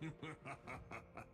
Who wants some? You want some? Come on!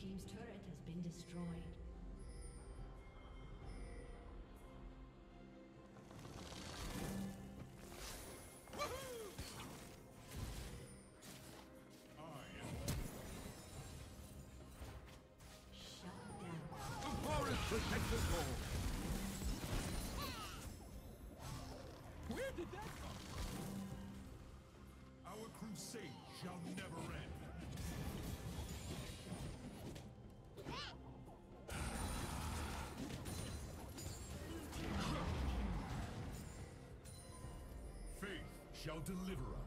Team's turret has been destroyed. Protect us all! Where did that come from? Our crusade shall never end. Faith shall deliver us.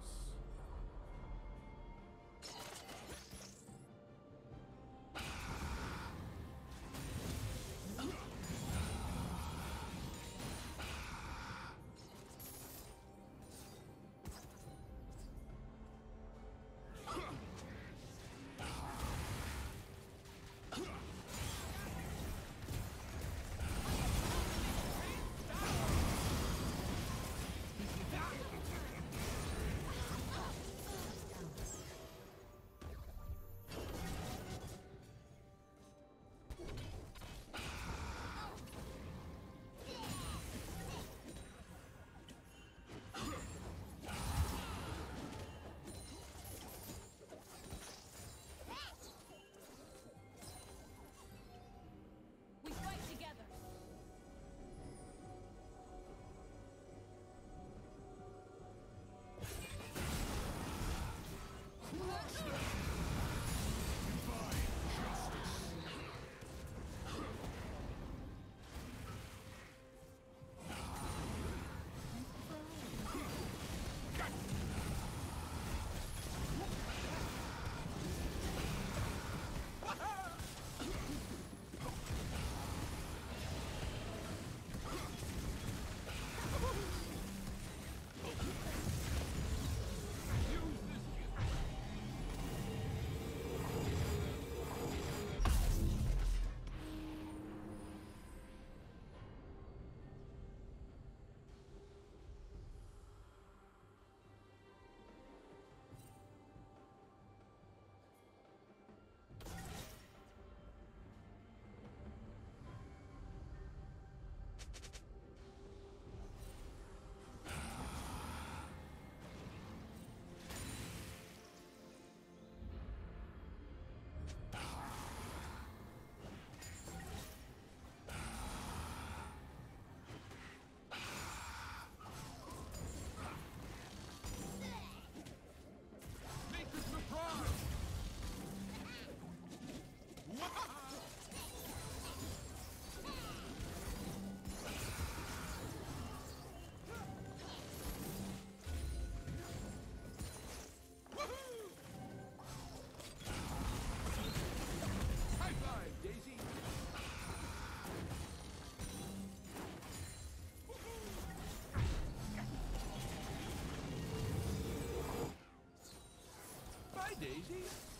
Daisy?